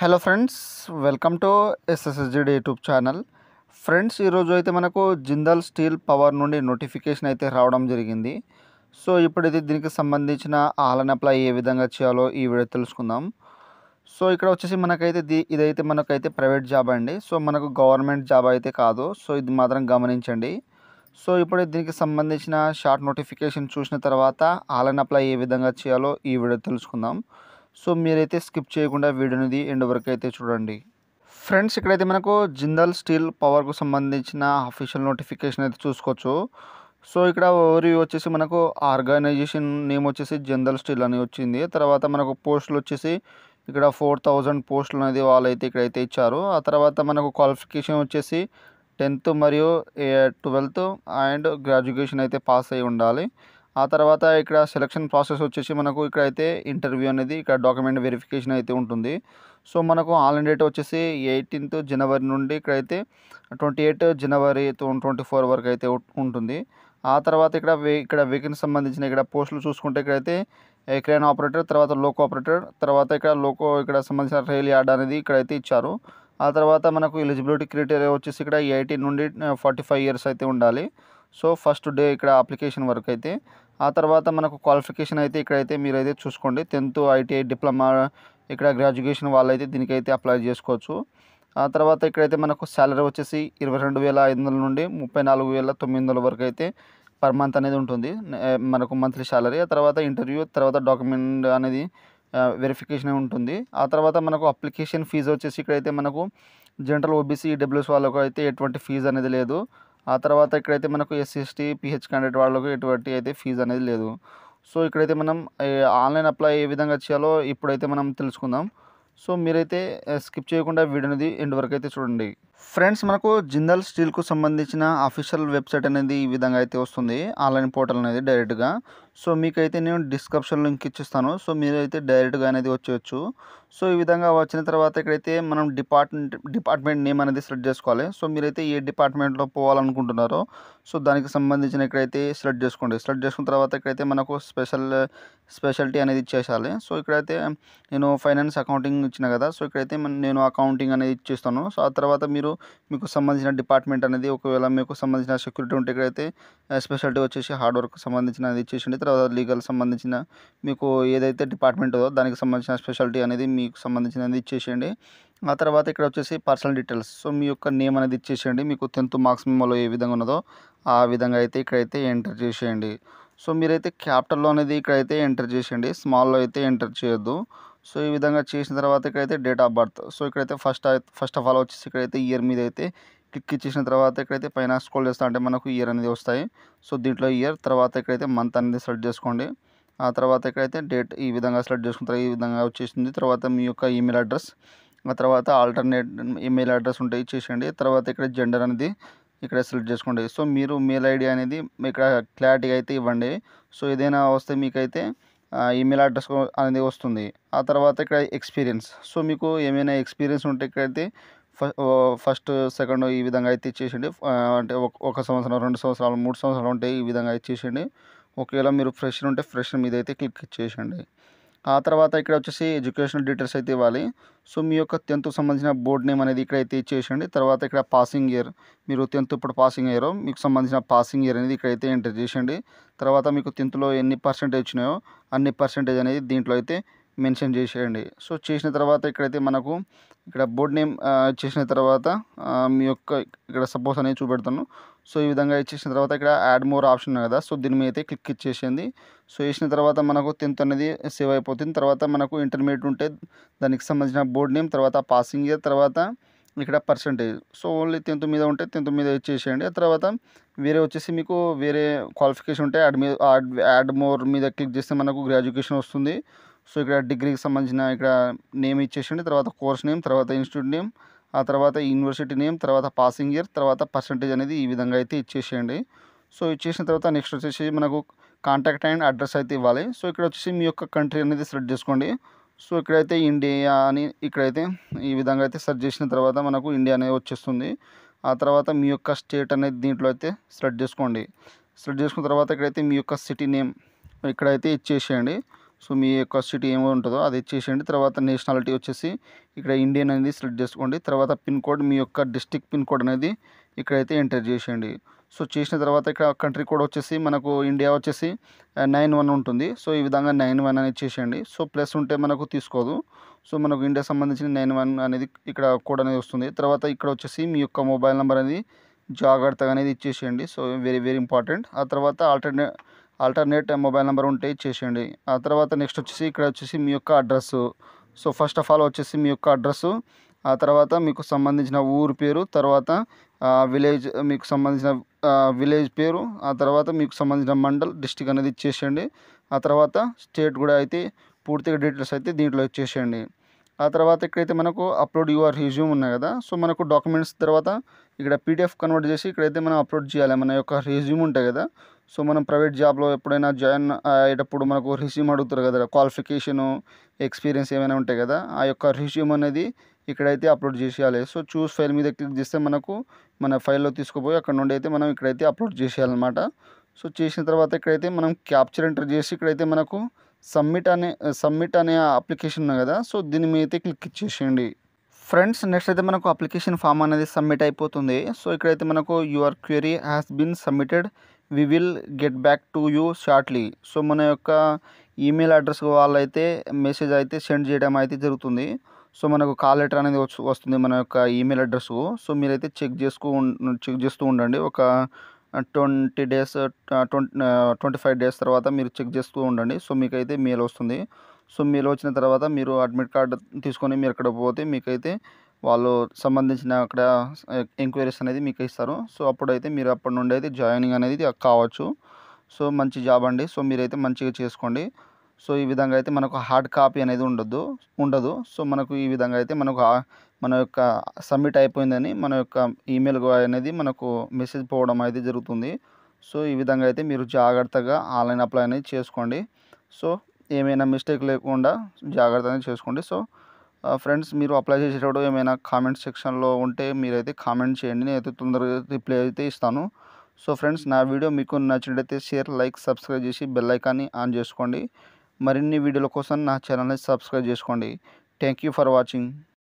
Hello friends welcome to SSSGD YouTube channel. Friends ఈరోజు అయితే మనకు జిందాల్ స్టీల్ పవర్ నుండి నోటిఫికేషన్ అయితే రావడం జరిగింది. సో ఇప్పుడైతే దీనికి సంబంధించిన ఆలన్ అప్లై ఏ విధంగా చేయాలో ఈ వీడియో తెలుసుకుందాం. సో ఇక్కడ వచ్చేసి మనకైతే ది ఇదైతే మనకైతే ప్రైవేట్ జాబ్ అండి. సో మనకు గవర్నమెంట్ జాబ్ అయితే కాదు. సో ఇది మాత్రం గమనించండి. సో ఇప్పుడు దీనికి సంబంధించిన షార్ట్ నోటిఫికేషన్ చూసిన తర్వాత ఆలన్ అప్లై ఏ విధంగా చేయాలో ఈ వీడియో తెలుసుకుందాం. సో మీరైతే స్కిప్ చేయకుండా వీడియోనిది ఎండ్ వరకు అయితే చూడండి. ఫ్రెండ్స్ ఇక్కడైతే మనకు జిందాల్ స్టీల్ పవర్కు సంబంధించిన అఫీషియల్ నోటిఫికేషన్ అయితే చూసుకోవచ్చు. సో ఇక్కడ ఓరి వచ్చేసి మనకు ఆర్గనైజేషన్ నేమ్ వచ్చేసి జిందాల్ స్టీల్ అని వచ్చింది. తర్వాత మనకు పోస్టులు వచ్చేసి ఇక్కడ ఫోర్ థౌజండ్ పోస్టులు అనేది వాళ్ళైతే ఇక్కడైతే ఇచ్చారు. ఆ తర్వాత మనకు క్వాలిఫికేషన్ వచ్చేసి టెన్త్ మరియు ట్వెల్త్ అండ్ గ్రాడ్యుయేషన్ అయితే పాస్ అయి ఉండాలి. ఆ తర్వాత ఇక్కడ సెలక్షన్ ప్రాసెస్ వచ్చేసి మనకు ఇక్కడైతే ఇంటర్వ్యూ అనేది ఇక్కడ డాక్యుమెంట్ వెరిఫికేషన్ అయితే ఉంటుంది. సో మనకు ఆన్లైన్ డేట్ వచ్చేసి ఎయిటీన్త్ జనవరి నుండి ఇక్కడైతే ట్వంటీ ఎయిట్ జనవరి ట్వంటీ ఫోర్ వరకు అయితే ఉంటుంది. ఆ తర్వాత ఇక్కడ ఇక్కడ వేకెన్సీ సంబంధించిన ఇక్కడ పోస్టులు చూసుకుంటే ఇక్కడైతే క్రేన్ ఆపరేటర్ తర్వాత లోకో ఆపరేటర్ తర్వాత ఇక్కడ లోకో ఇక్కడ సంబంధించిన రైల్ యార్డ్ అనేది ఇక్కడైతే ఇచ్చారు. ఆ తర్వాత మనకు ఎలిజిబిలిటీ క్రైటీరియా వచ్చేసి ఇక్కడ ఎయిటీన్ నుండి ఫార్టీ ఫైవ్ ఇయర్స్ అయితే ఉండాలి. సో ఫస్ట్ డే ఇక్కడ అప్లికేషన్ వరకు అయితే. ఆ తర్వాత మనకు క్వాలిఫికేషన్ అయితే ఇక్కడైతే మీరైతే చూసుకోండి. టెన్త్ ఐటీఐ డిప్లొమా ఇక్కడ గ్రాడ్యుయేషన్ వాళ్ళైతే దీనికైతే అప్లై చేసుకోవచ్చు. ఆ తర్వాత ఇక్కడైతే మనకు శాలరీ వచ్చేసి ఇరవై రెండు వేల ఐదు వందల నుండి ముప్పై నాలుగు వేల తొమ్మిది వందల వరకు అయితే పర్ మంత్ అనేది ఉంటుంది. మనకు మంత్లీ శాలరీ ఆ తర్వాత ఇంటర్వ్యూ తర్వాత డాక్యుమెంట్ అనేది వెరిఫికేషన్ ఉంటుంది. ఆ తర్వాత మనకు అప్లికేషన్ ఫీజు వచ్చేసి ఇక్కడైతే మనకు జనరల్ ఓబీసీ డబ్ల్యూఎస్ వాళ్ళకు అయితే ఎటువంటి ఫీజు అనేది లేదు. ఆ తర్వాత ఇక్కడైతే మనకు ఎస్సీ ఎస్టీ పిహెచ్ క్యాండిడేట్ వాళ్ళకు ఎటువంటి అయితే ఫీజు అనేది లేదు. సో ఇక్కడైతే మనం ఆన్లైన్ అప్లై ఏ విధంగా చేయాలో ఇప్పుడైతే మనం తెలుసుకుందాం. సో మీరైతే స్కిప్ చేయకుండా వీడియోనిది ఎండ్ వరకు అయితే చూడండి. ఫ్రెండ్స్ మనకు జిందాల్ స్టీల్కు సంబంధించిన అఫీషియల్ వెబ్సైట్ అనేది ఈ విధంగా అయితే వస్తుంది. ఆన్లైన్ పోర్టల్ అనేది డైరెక్ట్గా సో మీకైతే నేను డిస్క్రిప్షన్ లింక్ ఇచ్చిస్తాను. సో మీరైతే డైరెక్ట్గా అనేది వచ్చేయచ్చు. సో ఈ విధంగా వచ్చిన తర్వాత ఇక్కడైతే మనం డిపార్ట్మెంట్ డిపార్ట్మెంట్ నేమ్ అనేది సెలెక్ట్ చేసుకోవాలి. సో మీరైతే ఏ డిపార్ట్మెంట్లో పోవాలనుకుంటున్నారో సో దానికి సంబంధించిన ఇక్కడైతే సెలెక్ట్ చేసుకోండి. సెలెక్ట్ చేసుకున్న తర్వాత ఇక్కడైతే మనకు స్పెషల్ స్పెషాలిటీ అనేది ఇచ్చేసాలి సో ఇక్కడైతే నేను ఫైనాన్స్ అకౌంటింగ్ ఇచ్చిన కదా సో ఇక్కడైతే నేను అకౌంటింగ్ అనేది ఇచ్చేస్తాను. సో ఆ తర్వాత మీరు మీకు సంబంధించిన డిపార్ట్మెంట్ అనేది ఒకవేళ మీకు సంబంధించిన సెక్యూరిటీ ఉంటే ఇక్కడైతే స్పెషాలిటీ వచ్చేసి హార్డ్ వర్క్ సంబంధించిన అది ఇచ్చేసిండి తర్వాత లీగల్ సంబంధించిన మీకు ఏదైతే డిపార్ట్మెంట్ ఉందో దానికి సంబంధించిన స్పెషాలిటీ అనేది మీకు సంబంధించినది ఇచ్చేసేయండి. ఆ తర్వాత ఇక్కడ వచ్చేసి పర్సనల్ డీటెయిల్స్. సో మీ యొక్క నేమ్ అనేది ఇచ్చేసేయండి. మీకు టెన్త్ మార్క్స్ మిమ్మల్ని ఏ విధంగా ఉన్నదో ఆ విధంగా అయితే ఇక్కడైతే ఎంటర్ చేసేయండి. సో మీరైతే క్యాపిటల్లో అనేది ఇక్కడైతే ఎంటర్ చేసేయండి. స్మాల్లో అయితే ఎంటర్ చేయొద్దు. సో ఈ విధంగా చేసిన తర్వాత ఇక్కడైతే డేట్ ఆఫ్ బర్త్ సో ఇక్కడైతే ఫస్ట్ ఫస్ట్ ఆఫ్ ఆల్ వచ్చేసి ఇక్కడైతే ఇయర్ మీద అయితే క్లిక్ ఇచ్చేసిన తర్వాత ఇక్కడైతే పైన స్క్రోల్ చేస్తా అంటే మనకు ఇయర్ అనేది వస్తాయి. సో దీంట్లో ఇయర్ తర్వాత ఇక్కడైతే మంత్ అనేది సెలెక్ట్ చేసుకోండి. ఆ తర్వాత ఇక్కడైతే డేట్ ఈ విధంగా సెలెక్ట్ చేసుకుంటారు ఈ విధంగా వచ్చేసింది. తర్వాత మీ యొక్క ఈమెయిల్ అడ్రస్ ఆ తర్వాత ఆల్టర్నేట్ ఈమెయిల్ అడ్రస్ ఉంటాయి చేసేయండి. తర్వాత ఇక్కడ జెండర్ అనేది ఇక్కడ సెలెక్ట్ చేసుకోండి. సో మీరు మెయిల్ ఐడి అనేది ఇక్కడ క్లారిటీ అయితే ఇవ్వండి. సో ఏదైనా వస్తే మీకైతే ఈమెయిల్ అడ్రస్ అనేది వస్తుంది. ఆ తర్వాత ఇక్కడ ఎక్స్పీరియన్స్ సో మీకు ఏమైనా ఎక్స్పీరియన్స్ ఉంటే ఇక్కడైతే ఫస్ట్ సెకండ్ ఈ విధంగా అయితే ఇచ్చేసేయండి అంటే ఒక- ఒక సంవత్సరం రెండు సంవత్సరాలు మూడు సంవత్సరాలు ఉంటే ఈ విధంగా ఇచ్చేసిండి ఒకవేళ మీరు ఫ్రెషర్ ఉంటే ఫ్రెష్ మీద అయితే క్లిక్ ఇచ్చేసండి ఆ తర్వాత ఇక్కడ వచ్చేసి ఎడ్యుకేషనల్ డీటెయిల్స్ అయితే ఇవ్వాలి. సో మీ యొక్క టెన్త్ సంబంధించిన బోర్డ్ నేమ్ అనేది ఇక్కడ అయితే తర్వాత ఇక్కడ పాసింగ్ ఇయర్. మీరు టెన్త్ ఇప్పుడు పాసింగ్ అయ్యారో మీకు సంబంధించిన పాసింగ్ ఇయర్ అనేది ఇక్కడైతే ఎంటర్ చేసేయండి. తర్వాత మీకు టెన్త్లో ఎన్ని పర్సెంటేజ్ వచ్చినాయో అన్ని పర్సెంటేజ్ అనేది దీంట్లో అయితే మెన్షన్ చేసేయండి. సో చేసిన తర్వాత ఇక్కడైతే మనకు ఇక్కడ బోర్డ్ నేమ్ చేసిన తర్వాత మీ యొక్క ఇక్కడ సపోజ్ అనేది చూపెడతాను సో ఈ విధంగా ఇచ్చేసిన తర్వాత ఇక్కడ యాడ్ మోర్ ఆప్షన్ కదా. సో దీని మీద అయితే క్లిక్ ఇచ్చేసింది సో వేసిన తర్వాత మనకు టెన్త్ అనేది సేవ్ అయిపోతుంది. తర్వాత మనకు ఇంటర్మీడియట్ ఉంటే దానికి సంబంధించిన బోర్డ్ నేమ్ తర్వాత పాసింగ్ ఇయర్ తర్వాత ఇక్కడ పర్సంటేజ్. సో ఓన్లీ టెన్త్ మీద ఉంటే టెన్త్ మీద ఇచ్చేసేయండి. ఆ తర్వాత వేరే వచ్చేసి మీకు వేరే క్వాలిఫికేషన్ ఉంటే యాడ్ మీద యాడ్ మోర్ మీద క్లిక్ చేస్తే మనకు గ్రాడ్యుకేషన్ వస్తుంది. సో ఇక్కడ డిగ్రీకి సంబంధించిన ఇక్కడ నేమ్ ఇచ్చేసేయండి. తర్వాత కోర్స్ నేమ్ తర్వాత ఇన్స్టిట్యూట్ నేమ్ ఆ తర్వాత యూనివర్సిటీ నేమ్ తర్వాత పాసింగ్ ఇయర్ తర్వాత పర్సంటేజ్ అనేది ఈ విధంగా అయితే ఇచ్చేసేయండి. సో ఇచ్చేసిన తర్వాత నెక్స్ట్ వచ్చేసి మనకు కాంటాక్ట్ అండ్ అడ్రస్ అయితే ఇవ్వాలి. సో ఇక్కడ వచ్చేసి మీ యొక్క కంట్రీ అనేది సెలెక్ట్ చేసుకోండి. సో ఇక్కడైతే ఇండియా అని ఇక్కడైతే ఈ విధంగా అయితే సెర్చ్ చేసిన తర్వాత మనకు ఇండియా అనేది వచ్చేస్తుంది. ఆ తర్వాత మీ యొక్క స్టేట్ అనేది దీంట్లో అయితే సెలెక్ట్ చేసుకోండి. సెలెక్ట్ చేసుకున్న తర్వాత ఇక్కడైతే మీ యొక్క సిటీ నేమ్ ఇక్కడైతే ఇచ్చేసేయండి. సో మీ యొక్క సిటీ ఏమో ఉంటుందో అది ఇచ్చేసేయండి. తర్వాత నేషనాలిటీ వచ్చేసి ఇక్కడ ఇండియన్ అనేది సెలెక్ట్ చేసుకోండి. తర్వాత పిన్ కోడ్ మీ యొక్క డిస్టిక్ పిన్ కోడ్ అనేది ఇక్కడైతే ఎంటర్ చేసేయండి. సో చేసిన తర్వాత ఇక్కడ కంట్రీ కోడ్ వచ్చేసి మనకు ఇండియా వచ్చేసి నైన్ వన్ ఉంటుంది. సో ఈ విధంగా నైన్ వన్ అనేది చేసేయండి. సో ప్లస్ ఉంటే మనకు తీసుకోదు. సో మనకు ఇండియా సంబంధించిన నైన్ వన్ అనేది ఇక్కడ కోడ్ అనేది వస్తుంది. తర్వాత ఇక్కడ వచ్చేసి మీ యొక్క మొబైల్ నెంబర్ అనేది జాగ్రత్తగా అనేది ఇచ్చేసేయండి. సో వెరీ వెరీ ఇంపార్టెంట్ ఆ తర్వాత ఆల్టర్నే ఆల్టర్నేట్ మొబైల్ నెంబర్ ఉంటే ఇచ్చేసేయండి. ఆ తర్వాత నెక్స్ట్ వచ్చేసి ఇక్కడ వచ్చేసి మీ యొక్క address. So first of all వచ్చేసి మీ యొక్క అడ్రస్సు ఆ తర్వాత మీకు సంబంధించిన ఊరు పేరు తర్వాత విలేజ్ మీకు సంబంధించిన విలేజ్ పేరు ఆ తర్వాత మీకు సంబంధించిన మండల్ డిస్టిక్ అనేది ఇచ్చేసేయండి. ఆ తర్వాత స్టేట్ కూడా అయితే పూర్తిగా డీటెయిల్స్ అయితే దీంట్లో ఇచ్చేసేయండి. ఆ తర్వాత ఇక్కడైతే మనకు అప్లోడ్ యూఆర్ రిజ్యూమ్ ఉన్నాయి కదా. సో మనకు డాక్యుమెంట్స్ తర్వాత ఇక్కడ పీడిఎఫ్ కన్వర్ట్ చేసి ఇక్కడైతే మనం అప్లోడ్ చేయాలి. మన యొక్క రిజ్యూమ్ ఉంటాయి కదా. సో మనం ప్రైవేట్ జాబ్లో ఎప్పుడైనా జాయిన్ అయ్యేటప్పుడు మనకు రెజ్యూమ్ అడుగుతారు కదా క్వాలిఫికేషను ఎక్స్పీరియన్స్ ఏమైనా ఉంటాయి కదా ఆ యొక్క రెజ్యూమ్ అనేది ఇక్కడైతే అప్లోడ్ చేసేయాలి. సో చూస్ ఫైల్ మీద క్లిక్ చేస్తే మనకు మన ఫైల్లో తీసుకుపోయి అక్కడ నుండి అయితే మనం ఇక్కడైతే అప్లోడ్ చేసేయాలన్నమాట. సో చేసిన తర్వాత ఇక్కడైతే మనం క్యాప్చర్ ఎంటర్ చేసి ఇక్కడైతే మనకు సబ్మిట్ అనే సబ్మిట్ అనే అప్లికేషన్ ఉంది కదా సో దీని మీద అయితే క్లిక్ ఇచ్చేసేయండి ఫ్రెండ్స్ నెక్స్ట్ అయితే మనకు అప్లికేషన్ ఫామ్ అనేది సబ్మిట్ అయిపోతుంది. సో ఇక్కడైతే మనకు your query has been submitted. We will get back to you shortly so మన యొక్క ఈమెయిల్ అడ్రస్ వాళ్ళైతే మెసేజ్ అయితే సెండ్ చేయడం అయితే జరుగుతుంది. సో మనకు కాల్ లెటర్ అనేది వచ్చి వస్తుంది మన యొక్క ఈమెయిల్ అడ్రస్ సో మీరైతే చెక్ చేసుకు చెక్ చేస్తూ ఉండండి. ఒక twenty days twenty twenty five days తర్వాత మీరు చెక్ చేస్తూ ఉండండి. సో మీకైతే మెయిల్ వస్తుంది. సో మెయిల్ వచ్చిన తర్వాత మీరు అడ్మిట్ కార్డ్ తీసుకొని మీరు అక్కడ పోతే మీకైతే వాళ్ళు సంబంధించిన అక్కడ ఎంక్వైరీస్ అనేది మీకు ఇస్తారు. సో అప్పుడైతే మీరు అప్పటి నుండి అయితే జాయినింగ్ అనేది కావచ్చు. సో మంచి జాబ్ అండి. సో మీరైతే మంచిగా చేసుకోండి. సో ఈ విధంగా అయితే మనకు హార్డ్ కాపీ అనేది ఉండదు ఉండదు. సో మనకు ఈ విధంగా అయితే మనకు మన యొక్క సబ్మిట్ అయిపోయిందని మన యొక్క ఈమెయిల్ అనేది మనకు మెసేజ్ పోవడం అయితే జరుగుతుంది. సో ఈ విధంగా అయితే మీరు జాగ్రత్తగా ఆన్లైన్ అప్లై అనేది చేసుకోండి. సో ఏమైనా మిస్టేక్ లేకుండా జాగ్రత్తగా చేసుకోండి. సో ఫ్రెండ్స్ మీరు అప్లై చేసేటప్పుడు ఏమైనా కామెంట్ సెక్షన్లో ఉంటే మీరైతే కామెంట్ చేయండి. నేనైతే తొందరగా రిప్లై అయితే ఇస్తాను. సో ఫ్రెండ్స్ నా వీడియో మీకు నచ్చినట్లయితే షేర్ లైక్ సబ్స్క్రైబ్ చేసి బెల్ ఐకాన్ని ఆన్ చేసుకోండి. మరిన్ని వీడియోల కోసం నా ఛానల్ని సబ్స్క్రైబ్ చేసుకోండి. Thank you for watching.